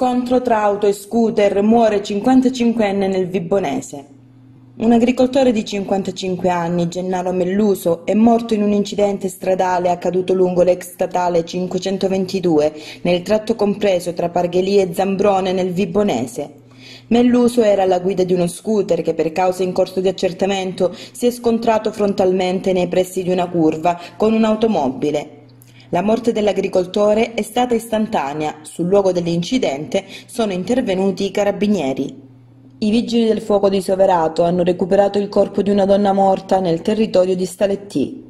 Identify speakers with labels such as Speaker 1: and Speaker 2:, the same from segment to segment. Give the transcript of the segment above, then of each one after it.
Speaker 1: Scontro tra auto e scooter, muore 55enne nel Vibonese. Un agricoltore di 55 anni, Gennaro Melluso, è morto in un incidente stradale accaduto lungo l'ex statale 522, nel tratto compreso tra Parghelì e Zambrone nel Vibonese. Melluso era alla guida di uno scooter che per causa in corso di accertamento si è scontrato frontalmente nei pressi di una curva con un'automobile. La morte dell'agricoltore è stata istantanea, sul luogo dell'incidente sono intervenuti i carabinieri. I vigili del fuoco di Soverato hanno recuperato il corpo di una donna morta nel territorio di Stalettì.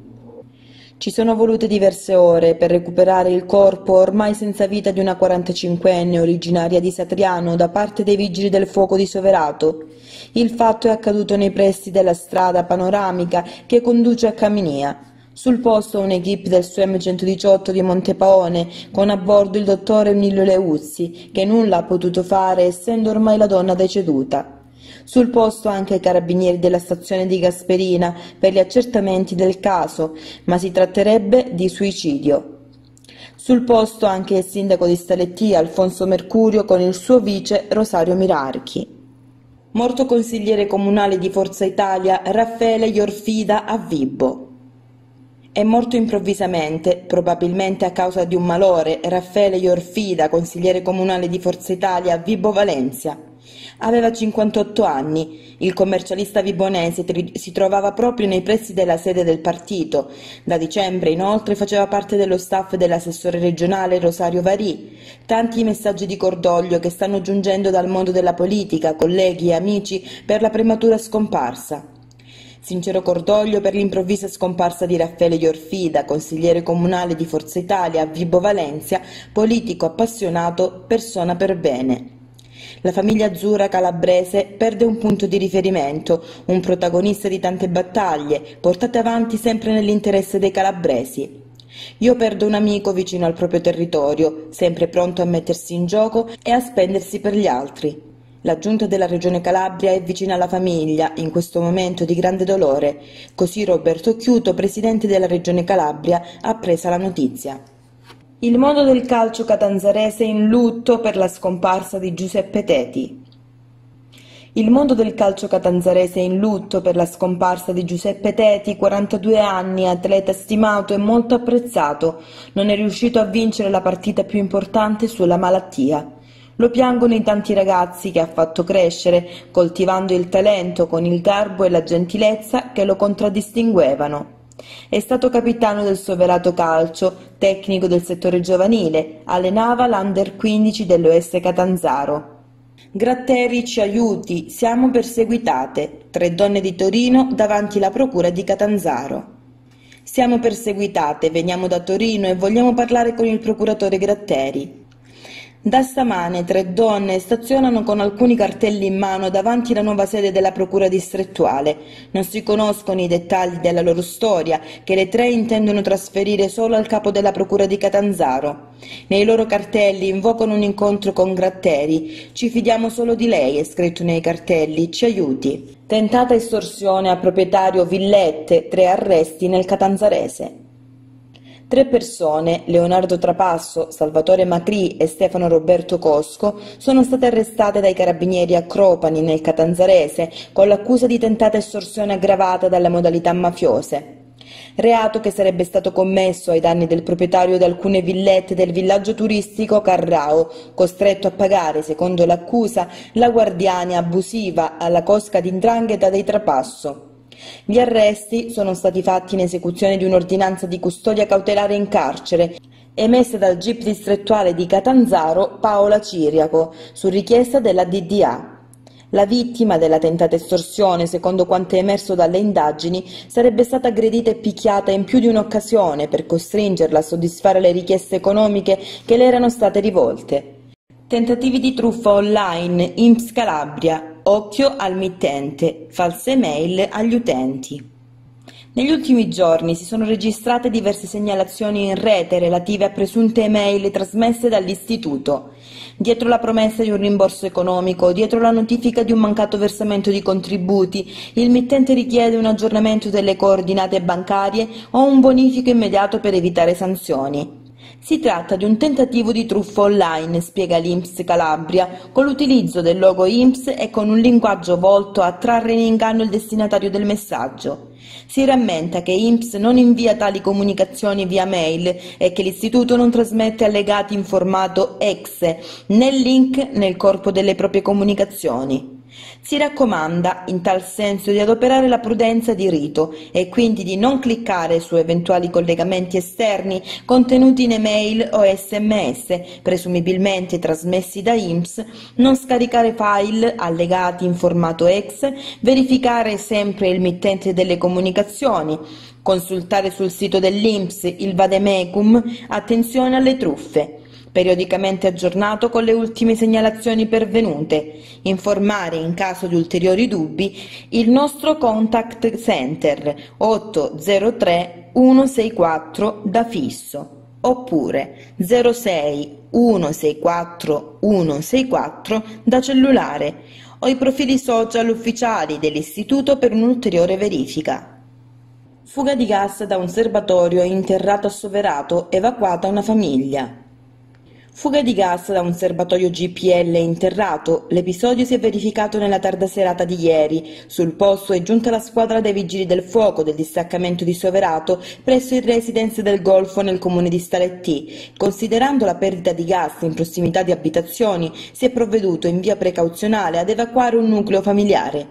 Speaker 1: Ci sono volute diverse ore per recuperare il corpo ormai senza vita di una 45enne originaria di Satriano da parte dei vigili del fuoco di Soverato. Il fatto è accaduto nei pressi della strada panoramica che conduce a Caminia. Sul posto un'equipe del SUEM 118 di Montepaone, con a bordo il dottore Nillo Leuzzi, che nulla ha potuto fare essendo ormai la donna deceduta. Sul posto anche i carabinieri della stazione di Gasperina per gli accertamenti del caso, ma si tratterebbe di suicidio. Sul posto anche il sindaco di Stalettia, Alfonso Mercurio, con il suo vice Rosario Mirarchi. Morto consigliere comunale di Forza Italia Raffaele Iorfida a Vibo. È morto improvvisamente, probabilmente a causa di un malore, Raffaele Iorfida, consigliere comunale di Forza Italia a Vibo Valencia. Aveva 58 anni. Il commercialista vibonese si trovava proprio nei pressi della sede del partito. Da dicembre, inoltre, faceva parte dello staff dell'assessore regionale Rosario Varì. Tanti messaggi di cordoglio che stanno giungendo dal mondo della politica, colleghi e amici, per la prematura scomparsa. Sincero cordoglio per l'improvvisa scomparsa di Raffaele Iorfida, consigliere comunale di Forza Italia a Vibo Valencia, politico appassionato, persona per bene. La famiglia azzurra calabrese perde un punto di riferimento, un protagonista di tante battaglie, portate avanti sempre nell'interesse dei calabresi. Io perdo un amico vicino al proprio territorio, sempre pronto a mettersi in gioco e a spendersi per gli altri. La giunta della Regione Calabria è vicina alla famiglia in questo momento di grande dolore, così Roberto Chiuto, presidente della Regione Calabria, ha appresa la notizia. Il mondo del calcio catanzarese in lutto per la scomparsa di Giuseppe Teti. Il mondo del calcio catanzarese è in lutto per la scomparsa di Giuseppe Teti, 42 anni, atleta stimato e molto apprezzato. Non è riuscito a vincere la partita più importante sulla malattia. Lo piangono i tanti ragazzi che ha fatto crescere, coltivando il talento con il garbo e la gentilezza che lo contraddistinguevano. È stato capitano del Soverato Calcio, tecnico del settore giovanile, allenava l'Under 15 dell'OS Catanzaro. Gratteri ci aiuti, siamo perseguitate. Tre donne di Torino davanti la procura di Catanzaro. Siamo perseguitate, veniamo da Torino e vogliamo parlare con il procuratore Gratteri. Da stamane tre donne stazionano con alcuni cartelli in mano davanti alla nuova sede della procura distrettuale. Non si conoscono i dettagli della loro storia, che le tre intendono trasferire solo al capo della procura di Catanzaro. Nei loro cartelli invocano un incontro con Gratteri. Ci fidiamo solo di lei, è scritto nei cartelli, ci aiuti. Tentata estorsione a proprietario Villette, tre arresti nel Catanzarese. Tre persone, Leonardo Trapasso, Salvatore Macri e Stefano Roberto Cosco, sono state arrestate dai carabinieri a Cropani, nel Catanzarese, con l'accusa di tentata estorsione aggravata dalle modalità mafiose. Reato che sarebbe stato commesso ai danni del proprietario di alcune villette del villaggio turistico Carrao, costretto a pagare, secondo l'accusa, la guardiania abusiva alla cosca d'indrangheta dei Trapasso. Gli arresti sono stati fatti in esecuzione di un'ordinanza di custodia cautelare in carcere emessa dal GIP distrettuale di Catanzaro Paola Ciriaco su richiesta della DDA. La vittima della tentata estorsione, secondo quanto è emerso dalle indagini, sarebbe stata aggredita e picchiata in più di un'occasione per costringerla a soddisfare le richieste economiche che le erano state rivolte. Tentativi di truffa online, INPS Calabria, Occhio al mittente, false mail agli utenti. Negli ultimi giorni si sono registrate diverse segnalazioni in rete relative a presunte email trasmesse dall'istituto. Dietro la promessa di un rimborso economico, dietro la notifica di un mancato versamento di contributi, il mittente richiede un aggiornamento delle coordinate bancarie o un bonifico immediato per evitare sanzioni. Si tratta di un tentativo di truffa online, spiega l'Inps Calabria, con l'utilizzo del logo Inps e con un linguaggio volto a trarre in inganno il destinatario del messaggio. Si rammenta che Inps non invia tali comunicazioni via mail e che l'istituto non trasmette allegati in formato exe né link nel corpo delle proprie comunicazioni. Si raccomanda in tal senso di adoperare la prudenza di rito e quindi di non cliccare su eventuali collegamenti esterni contenuti in email o sms, presumibilmente trasmessi da IMSS, non scaricare file allegati in formato ex, verificare sempre il mittente delle comunicazioni, consultare sul sito dell'IMSS il vademecum, attenzione alle truffe periodicamente aggiornato con le ultime segnalazioni pervenute, informare in caso di ulteriori dubbi il nostro contact center 803 164 da fisso oppure 06 164 164 da cellulare o i profili social ufficiali dell'istituto per un'ulteriore verifica. Fuga di gas da un serbatoio interrato a Soverato, evacuata una famiglia. Fuga di gas da un serbatoio GPL interrato. L'episodio si è verificato nella tarda serata di ieri. Sul posto è giunta la squadra dei vigili del fuoco del distaccamento di Soverato presso il residence del Golfo nel comune di Staletti. Considerando la perdita di gas in prossimità di abitazioni, si è provveduto in via precauzionale ad evacuare un nucleo familiare.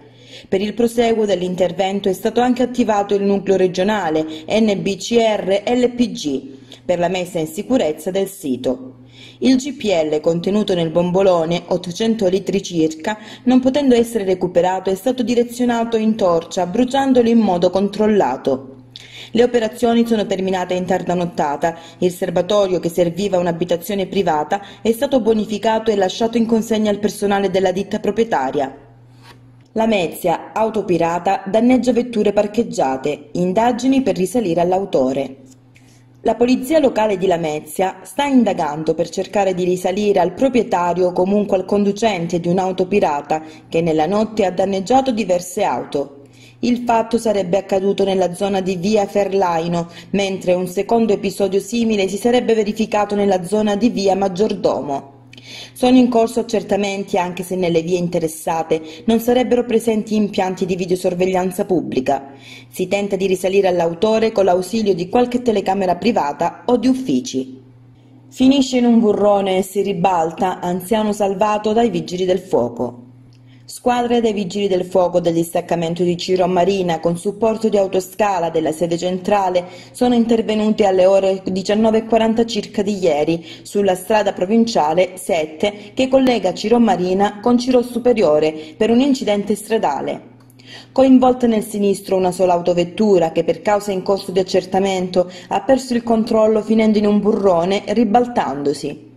Speaker 1: Per il proseguo dell'intervento è stato anche attivato il nucleo regionale NBCR LPG per la messa in sicurezza del sito. Il GPL contenuto nel bombolone, 800 litri circa, non potendo essere recuperato è stato direzionato in torcia, bruciandolo in modo controllato. Le operazioni sono terminate in tarda nottata. Il serbatoio che serviva a un'abitazione privata è stato bonificato e lasciato in consegna al personale della ditta proprietaria. La Mezia, autopirata, danneggia vetture parcheggiate. Indagini per risalire all'autore. La polizia locale di Lamezia sta indagando per cercare di risalire al proprietario o comunque al conducente di un'auto pirata che nella notte ha danneggiato diverse auto. Il fatto sarebbe accaduto nella zona di via Ferlaino, mentre un secondo episodio simile si sarebbe verificato nella zona di via Maggiordomo. Sono in corso accertamenti anche se nelle vie interessate non sarebbero presenti impianti di videosorveglianza pubblica. Si tenta di risalire all'autore con l'ausilio di qualche telecamera privata o di uffici. Finisce in un burrone e si ribalta, anziano salvato dai vigili del fuoco. Squadre dei Vigili del Fuoco del distaccamento di Ciro Marina con supporto di autoscala della sede centrale sono intervenuti alle ore 19.40 circa di ieri sulla strada provinciale 7 che collega Ciro Marina con Ciro Superiore per un incidente stradale. Coinvolta nel sinistro una sola autovettura che per causa in corso di accertamento ha perso il controllo finendo in un burrone ribaltandosi.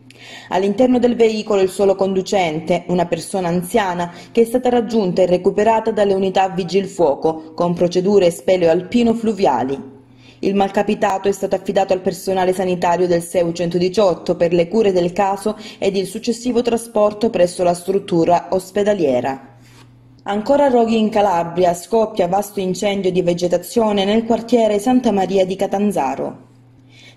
Speaker 1: All'interno del veicolo il solo conducente, una persona anziana, che è stata raggiunta e recuperata dalle unità vigilfuoco con procedure speleo alpino fluviali. Il malcapitato è stato affidato al personale sanitario del SEU 118 per le cure del caso ed il successivo trasporto presso la struttura ospedaliera. Ancora roghi in Calabria, scoppia vasto incendio di vegetazione nel quartiere Santa Maria di Catanzaro.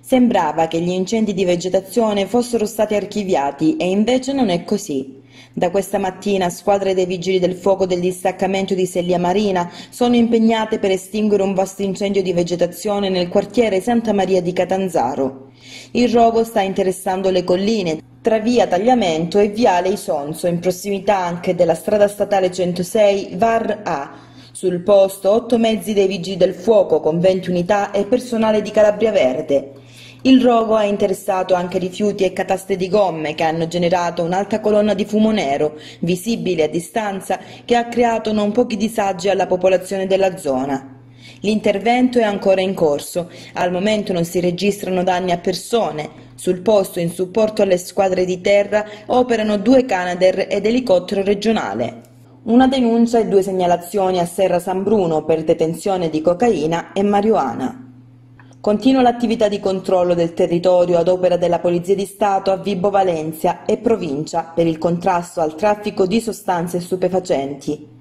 Speaker 1: Sembrava che gli incendi di vegetazione fossero stati archiviati e invece non è così. Da questa mattina squadre dei vigili del fuoco del distaccamento di Sellia Marina sono impegnate per estinguere un vasto incendio di vegetazione nel quartiere Santa Maria di Catanzaro. Il rogo sta interessando le colline tra via Tagliamento e viale Isonzo, in prossimità anche della strada statale 106 VAR A. Sul posto otto mezzi dei vigili del fuoco con 20 unità e personale di Calabria Verde. Il rogo ha interessato anche rifiuti e cataste di gomme che hanno generato un'alta colonna di fumo nero, visibile a distanza, che ha creato non pochi disagi alla popolazione della zona. L'intervento è ancora in corso, al momento non si registrano danni a persone. Sul posto, in supporto alle squadre di terra, operano due Canadair ed elicottero regionale. Una denuncia e due segnalazioni a Serra San Bruno per detenzione di cocaina e marijuana. Continua l'attività di controllo del territorio ad opera della Polizia di Stato a Vibo Valencia e provincia per il contrasto al traffico di sostanze stupefacenti.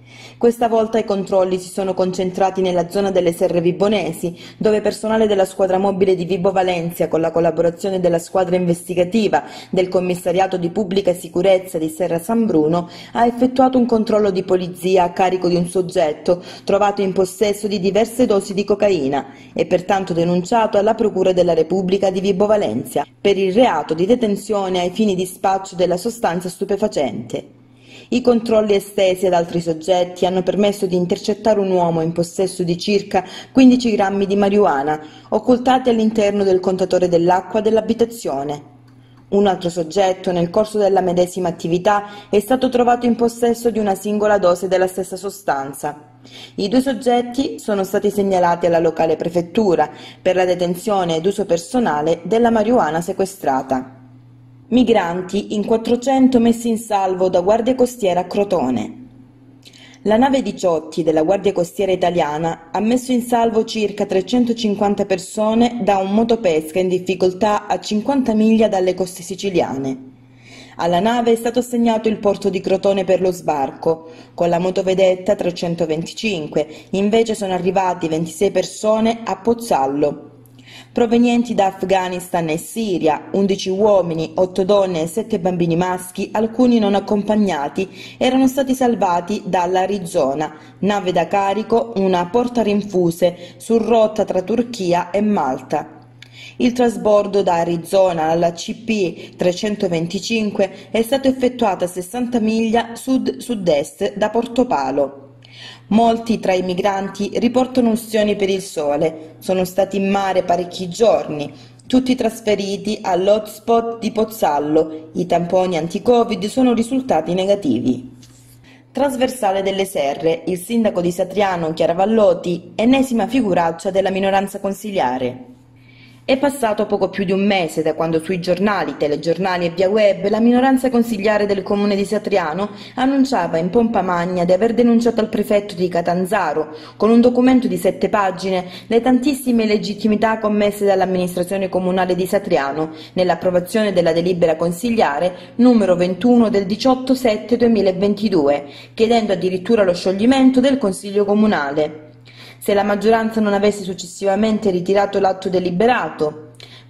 Speaker 1: Questa volta i controlli si sono concentrati nella zona delle Serre Vibonesi, dove personale della squadra mobile di Vibo Valencia, con la collaborazione della squadra investigativa del Commissariato di Pubblica Sicurezza di Serra San Bruno, ha effettuato un controllo di polizia a carico di un soggetto trovato in possesso di diverse dosi di cocaina e pertanto denunciato alla Procura della Repubblica di Vibo Valencia per il reato di detenzione ai fini di spaccio della sostanza stupefacente. I controlli estesi ad altri soggetti hanno permesso di intercettare un uomo in possesso di circa 15 grammi di marijuana, occultati all'interno del contatore dell'acqua dell'abitazione. Un altro soggetto, nel corso della medesima attività, è stato trovato in possesso di una singola dose della stessa sostanza. I due soggetti sono stati segnalati alla locale prefettura per la detenzione ed uso personale della marijuana sequestrata. Migranti in 400 messi in salvo da Guardia Costiera a Crotone. La nave Diciotti della Guardia Costiera italiana ha messo in salvo circa 350 persone da un motopesca in difficoltà a 50 miglia dalle coste siciliane. Alla nave è stato assegnato il porto di Crotone per lo sbarco, con la motovedetta 325, invece sono arrivati 26 persone a Pozzallo, provenienti da Afghanistan e Siria, 11 uomini, 8 donne e 7 bambini maschi, alcuni non accompagnati, erano stati salvati dall'Arizona, nave da carico, una porta rinfuse, su rotta tra Turchia e Malta. Il trasbordo da Arizona alla CP 325 è stato effettuato a 60 miglia sud-sud-est da Portopalo. Molti tra i migranti riportano ustioni per il sole, sono stati in mare parecchi giorni, tutti trasferiti all'hotspot di Pozzallo, i tamponi anti-Covid sono risultati negativi. Trasversale delle Serre, il sindaco di Satriano Chiaravallotti, ennesima figuraccia della minoranza consiliare. È passato poco più di un mese da quando sui giornali, telegiornali e via web la minoranza consigliare del comune di Satriano annunciava in pompa magna di aver denunciato al prefetto di Catanzaro, con un documento di sette pagine, le tantissime illegittimità commesse dall'amministrazione comunale di Satriano nell'approvazione della delibera consigliare numero 21 del 18-7-2022, chiedendo addirittura lo scioglimento del consiglio comunale se la maggioranza non avesse successivamente ritirato l'atto deliberato.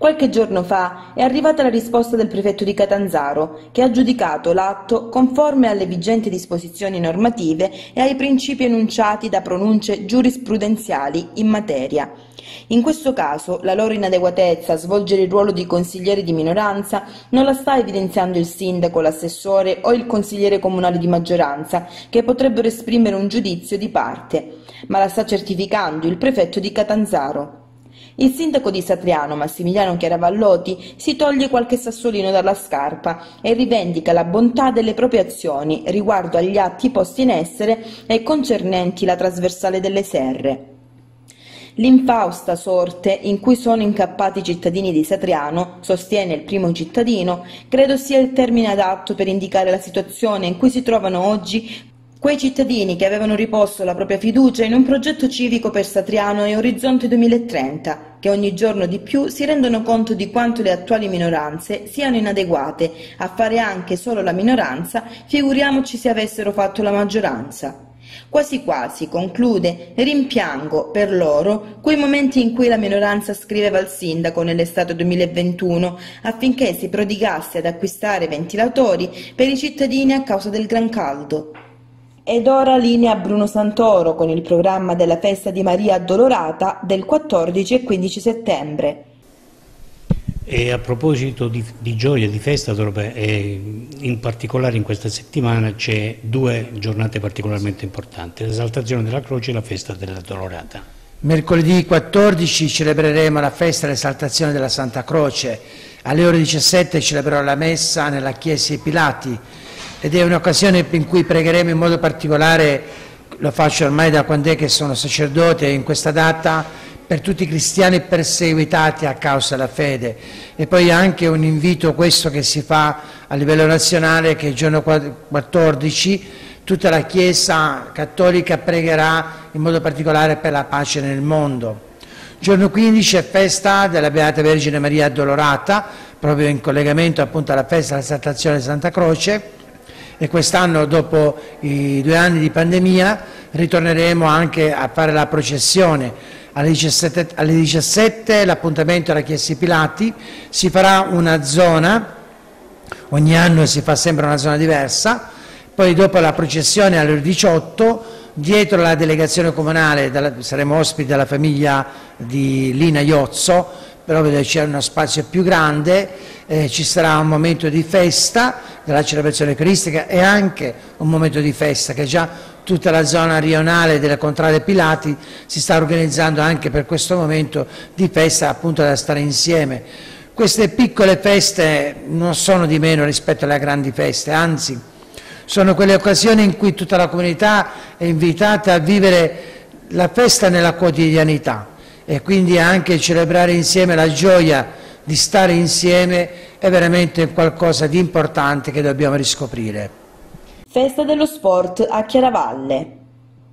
Speaker 1: Qualche giorno fa è arrivata la risposta del prefetto di Catanzaro, che ha giudicato l'atto conforme alle vigenti disposizioni normative e ai principi enunciati da pronunce giurisprudenziali in materia. In questo caso la loro inadeguatezza a svolgere il ruolo di consiglieri di minoranza non la sta evidenziando il sindaco, l'assessore o il consigliere comunale di maggioranza, che potrebbero esprimere un giudizio di parte ma la sta certificando il prefetto di Catanzaro. Il sindaco di Satriano, Massimiliano Chiaravallotti, si toglie qualche sassolino dalla scarpa e rivendica la bontà delle proprie azioni riguardo agli atti posti in essere e concernenti la trasversale delle serre. L'infausta sorte in cui sono incappati i cittadini di Satriano, sostiene il primo cittadino, credo sia il termine adatto per indicare la situazione in cui si trovano oggi Quei cittadini che avevano riposto la propria fiducia in un progetto civico per Satriano e Orizzonte 2030, che ogni giorno di più si rendono conto di quanto le attuali minoranze siano inadeguate a fare anche solo la minoranza, figuriamoci se avessero fatto la maggioranza. Quasi quasi, conclude, rimpiango per loro quei momenti in cui la minoranza scriveva al sindaco nell'estate 2021 affinché si prodigasse ad acquistare ventilatori per i cittadini a causa del gran caldo. Ed ora linea Bruno Santoro con il programma della festa di Maria Addolorata del 14 e 15 settembre.
Speaker 2: E a proposito di, di gioia, di festa, in particolare in questa settimana c'è due giornate particolarmente importanti, l'esaltazione della croce e la festa della Dolorata.
Speaker 3: Mercoledì 14 celebreremo la festa dell'esaltazione della Santa Croce, alle ore 17 celebrerò la messa nella chiesa dei Pilati, ed è un'occasione in cui pregheremo in modo particolare, lo faccio ormai da quando è che sono sacerdote in questa data, per tutti i cristiani perseguitati a causa della fede. E poi anche un invito questo che si fa a livello nazionale che il giorno 14 tutta la Chiesa cattolica pregherà in modo particolare per la pace nel mondo. Giorno 15 è festa della Beata Vergine Maria Addolorata, proprio in collegamento appunto alla festa della Saltazione Santa Croce, e quest'anno dopo i due anni di pandemia ritorneremo anche a fare la processione. Alle 17, alle 17 l'appuntamento alla Chiesa Pilati, si farà una zona, ogni anno si fa sempre una zona diversa, poi dopo la processione alle ore 18 dietro la delegazione comunale saremo ospiti della famiglia di Lina Iozzo però c'è uno spazio più grande, eh, ci sarà un momento di festa della celebrazione eucaristica e anche un momento di festa che già tutta la zona rionale della Contrade Pilati si sta organizzando anche per questo momento di festa appunto da stare insieme. Queste piccole feste non sono di meno rispetto alle grandi feste, anzi sono quelle occasioni in cui tutta la comunità è invitata a vivere la festa nella quotidianità e quindi anche celebrare insieme la gioia di stare insieme è veramente qualcosa di importante che dobbiamo riscoprire.
Speaker 1: Festa dello sport a Chiaravalle.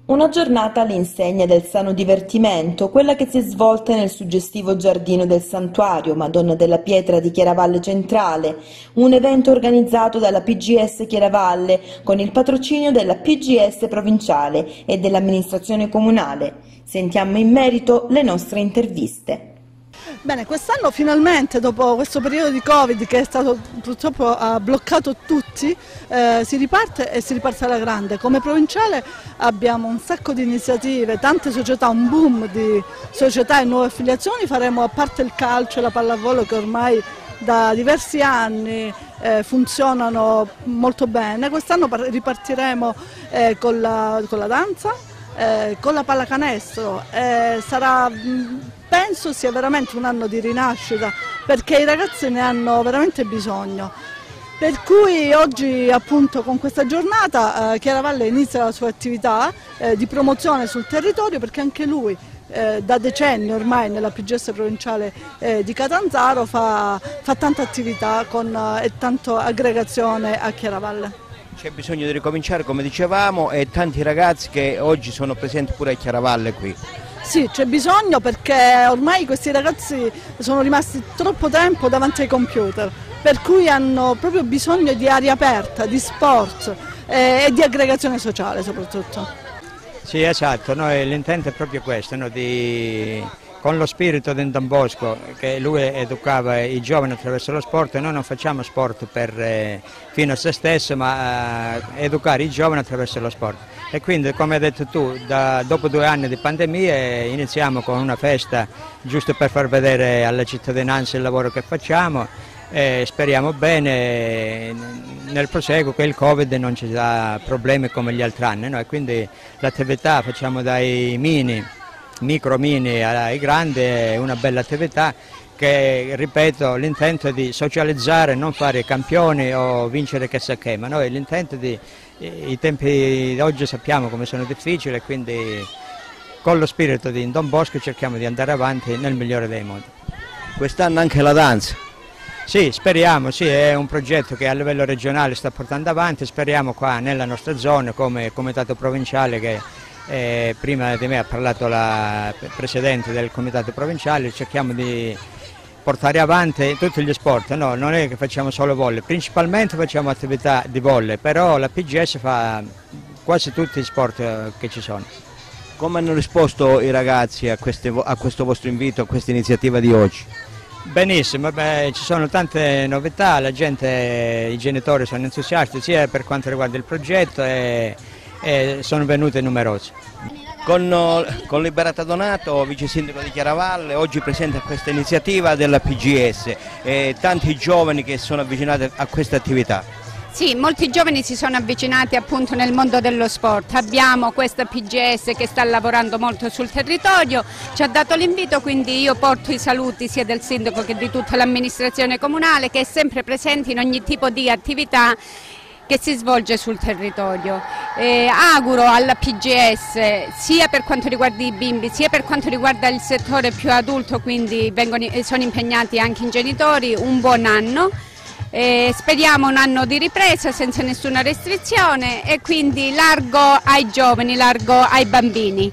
Speaker 1: Una giornata all'insegna del sano divertimento, quella che si è svolta nel suggestivo giardino del santuario Madonna della Pietra di Chiaravalle Centrale, un evento organizzato dalla PGS Chiaravalle con il patrocinio della PGS provinciale e dell'amministrazione comunale. Sentiamo in merito le nostre interviste.
Speaker 4: Bene, quest'anno finalmente, dopo questo periodo di Covid che è stato purtroppo ha bloccato tutti, eh, si riparte e si riparte alla grande. Come provinciale abbiamo un sacco di iniziative, tante società, un boom di società e nuove affiliazioni, faremo a parte il calcio e la pallavolo che ormai da diversi anni eh, funzionano molto bene, quest'anno ripartiremo eh, con, la, con, la, danza, eh, con la pallacanestro, eh, sarà penso sia veramente un anno di rinascita perché i ragazzi ne hanno veramente bisogno. Per cui oggi appunto con questa giornata eh, Chiaravalle inizia la sua attività eh, di promozione sul territorio perché anche lui eh, da decenni ormai nella PGS provinciale eh, di Catanzaro fa, fa tanta attività con, eh, e tanto aggregazione a Chiaravalle.
Speaker 5: C'è bisogno di ricominciare come dicevamo e tanti ragazzi che oggi sono presenti pure a Chiaravalle qui.
Speaker 4: Sì, c'è bisogno perché ormai questi ragazzi sono rimasti troppo tempo davanti ai computer, per cui hanno proprio bisogno di aria aperta, di sport eh, e di aggregazione sociale soprattutto.
Speaker 6: Sì, esatto, l'intento è proprio questo, no? di, con lo spirito di Don Bosco, che lui educava i giovani attraverso lo sport, noi non facciamo sport per, eh, fino a se stesso, ma eh, educare i giovani attraverso lo sport e quindi come hai detto tu da, dopo due anni di pandemia iniziamo con una festa giusto per far vedere alla cittadinanza il lavoro che facciamo e speriamo bene nel proseguo che il Covid non ci dà problemi come gli altri anni no? quindi l'attività facciamo dai mini, micro mini ai grandi è una bella attività che ripeto l'intento è di socializzare, non fare campioni o vincere che sa che, ma noi l'intento è di i tempi di oggi sappiamo come sono difficili, quindi con lo spirito di Don Bosco cerchiamo di andare avanti nel migliore dei modi.
Speaker 5: Quest'anno anche la danza?
Speaker 6: Sì, speriamo, sì, è un progetto che a livello regionale sta portando avanti, speriamo qua nella nostra zona come comitato provinciale che eh, prima di me ha parlato la Presidente del comitato provinciale, cerchiamo di portare avanti tutti gli sport, no, non è che facciamo solo volley, principalmente facciamo attività di volley, però la PGS fa quasi tutti gli sport eh, che ci sono.
Speaker 5: Come hanno risposto i ragazzi a, queste, a questo vostro invito, a questa iniziativa di oggi?
Speaker 6: Benissimo, beh, ci sono tante novità, la gente, i genitori sono entusiasti sia per quanto riguarda il progetto e, e sono venuti numerosi.
Speaker 5: Con, con Liberata Donato, vice sindaco di Chiaravalle, oggi presente a questa iniziativa della PGS e tanti giovani che sono avvicinati a questa attività.
Speaker 7: Sì, molti giovani si sono avvicinati appunto nel mondo dello sport, abbiamo questa PGS che sta lavorando molto sul territorio, ci ha dato l'invito quindi io porto i saluti sia del sindaco che di tutta l'amministrazione comunale che è sempre presente in ogni tipo di attività che si svolge sul territorio. Eh, auguro alla PGS sia per quanto riguarda i bimbi sia per quanto riguarda il settore più adulto, quindi vengono, sono impegnati anche i genitori, un buon anno. Eh, speriamo un anno di ripresa senza nessuna restrizione e quindi largo ai giovani, largo ai bambini.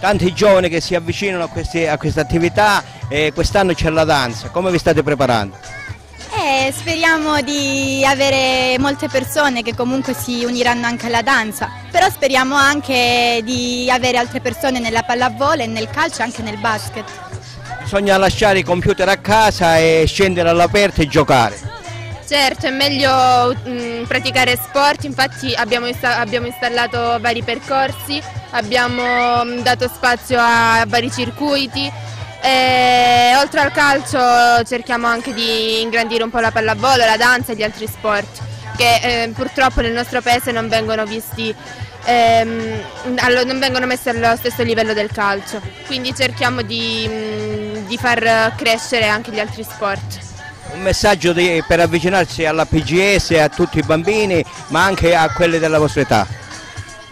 Speaker 5: Tanti giovani che si avvicinano a, questi, a questa attività e quest'anno c'è la danza, come vi state preparando?
Speaker 8: E speriamo di avere molte persone che comunque si uniranno anche alla danza, però speriamo anche di avere altre persone nella pallavolo, nel calcio e anche nel basket.
Speaker 5: Bisogna lasciare i computer a casa e scendere all'aperto e giocare.
Speaker 9: Certo, è meglio mh, mm, praticare sport, infatti abbiamo, abbiamo, installato vari percorsi, abbiamo mh, mm, dato spazio a vari circuiti e, oltre al calcio cerchiamo anche di ingrandire un po' la pallavolo, la danza e gli altri sport che eh, purtroppo nel nostro paese non vengono visti ehm, non vengono messi allo stesso livello del calcio, quindi cerchiamo di, mm, di far crescere anche gli altri sport.
Speaker 5: Un messaggio di, per avvicinarsi alla PGS, a tutti i bambini, ma anche a quelli della vostra età.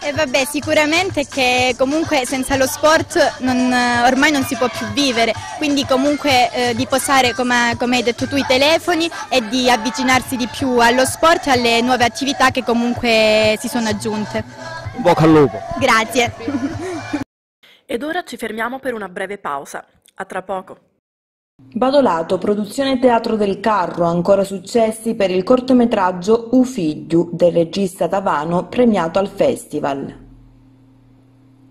Speaker 8: E vabbè, sicuramente che comunque senza lo sport non, ormai non si può più vivere, quindi comunque eh, di posare, come, come, hai detto tu, i telefoni e di avvicinarsi di più allo sport e alle nuove attività che comunque si sono aggiunte.
Speaker 5: Bocca al lupo.
Speaker 8: Grazie.
Speaker 10: Ed ora ci fermiamo per una breve pausa. A tra poco.
Speaker 1: Badolato, produzione Teatro del Carro, ancora successi per il cortometraggio U figliu del regista Tavano premiato al festival.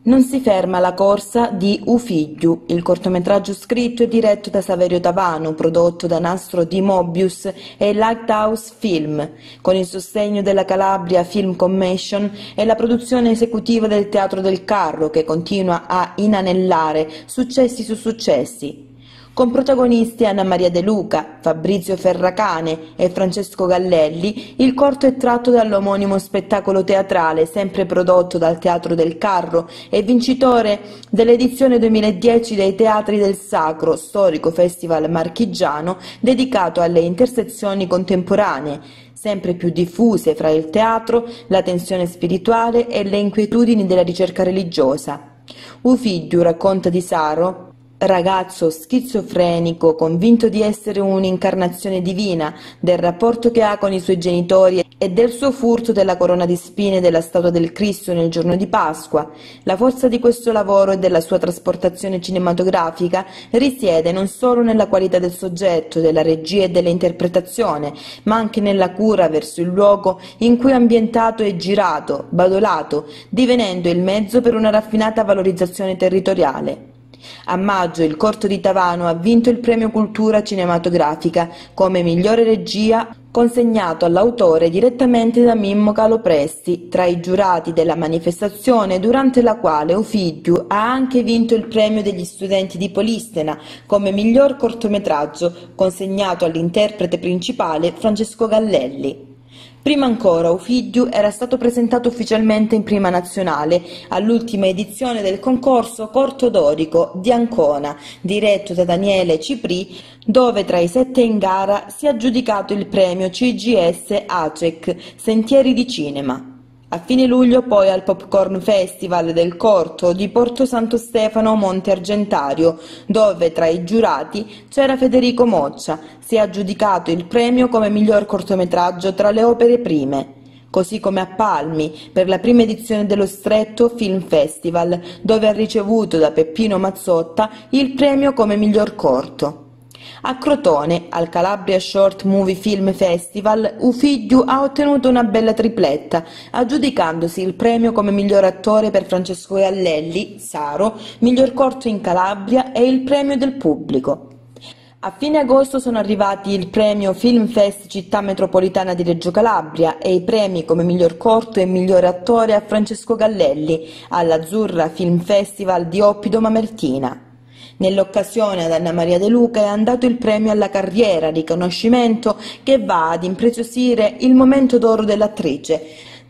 Speaker 1: Non si ferma la corsa di U figliu, il cortometraggio scritto e diretto da Saverio Tavano, prodotto da Nastro di Mobius e Lighthouse Film, con il sostegno della Calabria Film Commission e la produzione esecutiva del Teatro del Carro che continua a inanellare successi su successi con protagonisti Anna Maria De Luca, Fabrizio Ferracane e Francesco Gallelli, il corto è tratto dall'omonimo spettacolo teatrale sempre prodotto dal Teatro del Carro e vincitore dell'edizione 2010 dei Teatri del Sacro, storico festival marchigiano dedicato alle intersezioni contemporanee, sempre più diffuse fra il teatro, la tensione spirituale e le inquietudini della ricerca religiosa. Ufiglio racconta di Saro, ragazzo schizofrenico convinto di essere un'incarnazione divina, del rapporto che ha con i suoi genitori e del suo furto della corona di spine della statua del Cristo nel giorno di Pasqua. La forza di questo lavoro e della sua trasportazione cinematografica risiede non solo nella qualità del soggetto, della regia e dell'interpretazione, ma anche nella cura verso il luogo in cui è ambientato e girato, badolato, divenendo il mezzo per una raffinata valorizzazione territoriale. A maggio il Corto di Tavano ha vinto il premio Cultura Cinematografica come migliore regia consegnato all'autore direttamente da Mimmo Calopresti, tra i giurati della manifestazione durante la quale Ofidiu ha anche vinto il premio degli studenti di Polistena come miglior cortometraggio consegnato all'interprete principale Francesco Gallelli. Prima ancora Ovidiu era stato presentato ufficialmente in prima nazionale all'ultima edizione del concorso Corto Dorico di Ancona, diretto da Daniele Cipri, dove tra i sette in gara si è aggiudicato il premio CGS ACEC Sentieri di Cinema. A fine luglio poi al Popcorn Festival del Corto di Porto Santo Stefano Monte Argentario, dove tra i giurati c'era Federico Moccia, si è aggiudicato il premio come miglior cortometraggio tra le opere prime così come a Palmi per la prima edizione dello Stretto Film Festival, dove ha ricevuto da Peppino Mazzotta il premio come miglior corto. A Crotone, al Calabria Short Movie Film Festival, Ufigliu ha ottenuto una bella tripletta, aggiudicandosi il premio come miglior attore per Francesco Gallelli, Saro, miglior corto in Calabria e il premio del pubblico. A fine agosto sono arrivati il premio Film Fest Città Metropolitana di Reggio Calabria e i premi come miglior corto e miglior attore a Francesco Gallelli all'Azzurra Film Festival di Oppido Mamertina. Nell'occasione ad Anna Maria De Luca è andato il premio alla carriera, riconoscimento che va ad impreziosire il momento d'oro dell'attrice.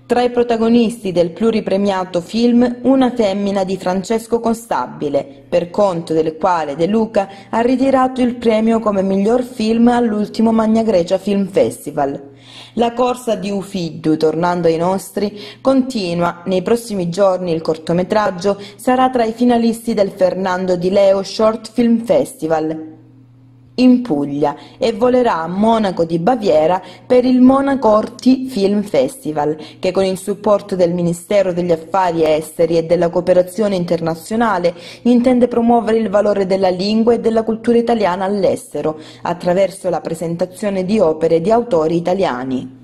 Speaker 1: Tra i protagonisti del pluripremiato film Una femmina di Francesco Constabile, per conto del quale De Luca ha ritirato il premio come miglior film all'ultimo Magna Grecia Film Festival. La corsa di Ufiddu, tornando ai nostri, continua. Nei prossimi giorni il cortometraggio sarà tra i finalisti del Fernando Di Leo Short Film Festival. In Puglia e volerà a Monaco di Baviera per il Monacorti Film Festival, che con il supporto del Ministero degli Affari Esteri e della Cooperazione Internazionale intende promuovere il valore della lingua e della cultura italiana all'estero, attraverso la presentazione di opere di autori italiani.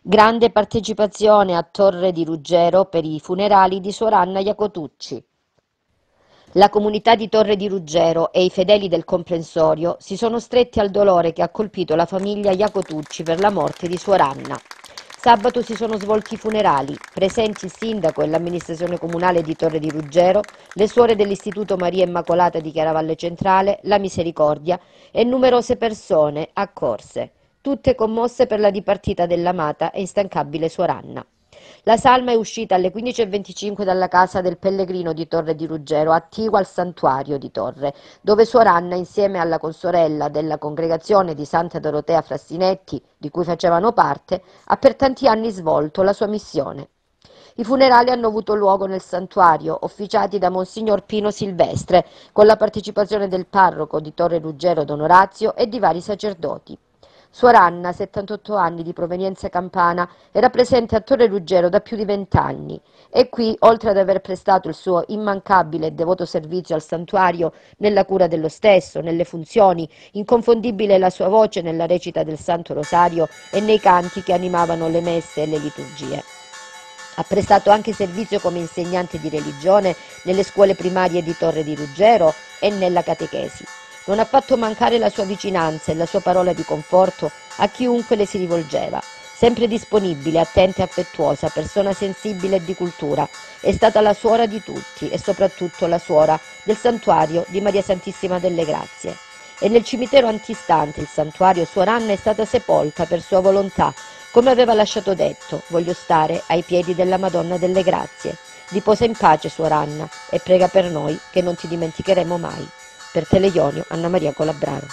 Speaker 11: Grande partecipazione a Torre di Ruggero per i funerali di Suor Anna Iacotucci. La comunità di Torre di Ruggero e i fedeli del comprensorio si sono stretti al dolore che ha colpito la famiglia Iacotucci per la morte di Suor Anna. Sabato si sono svolti i funerali, presenti il sindaco e l'amministrazione comunale di Torre di Ruggero, le suore dell'Istituto Maria Immacolata di Chiaravalle Centrale, la Misericordia e numerose persone accorse, tutte commosse per la dipartita dell'amata e instancabile Suor Anna. La salma è uscita alle 15.25 dalla casa del pellegrino di Torre di Ruggero, attigua al santuario di Torre, dove Suor Anna, insieme alla consorella della congregazione di Santa Dorotea Frassinetti, di cui facevano parte, ha per tanti anni svolto la sua missione. I funerali hanno avuto luogo nel santuario, officiati da Monsignor Pino Silvestre, con la partecipazione del parroco di Torre Ruggero Don e di vari sacerdoti. Suor Anna, 78 anni, di provenienza campana, era presente a Torre Ruggero da più di vent'anni e qui, oltre ad aver prestato il suo immancabile e devoto servizio al santuario nella cura dello stesso, nelle funzioni, inconfondibile la sua voce nella recita del Santo Rosario e nei canti che animavano le messe e le liturgie. Ha prestato anche servizio come insegnante di religione nelle scuole primarie di Torre di Ruggero e nella catechesi. Non ha fatto mancare la sua vicinanza e la sua parola di conforto a chiunque le si rivolgeva. Sempre disponibile, attenta e affettuosa, persona sensibile e di cultura, è stata la suora di tutti e soprattutto la suora del santuario di Maria Santissima delle Grazie. E nel cimitero antistante il santuario Suor Anna è stata sepolta per sua volontà, come aveva lasciato detto, voglio stare ai piedi della Madonna delle Grazie. Riposa in pace, Suor Anna, e prega per noi che non ti dimenticheremo mai. Per Teleionio, Anna Maria Colabraro.